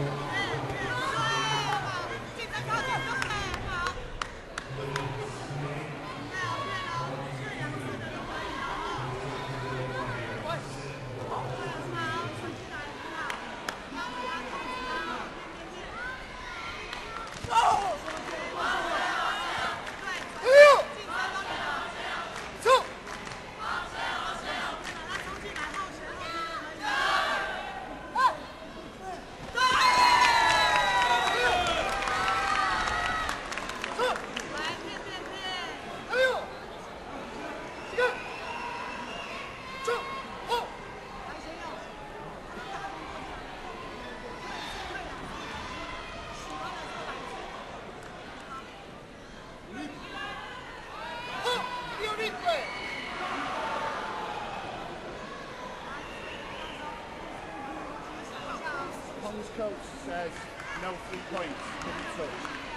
His coach says no three points,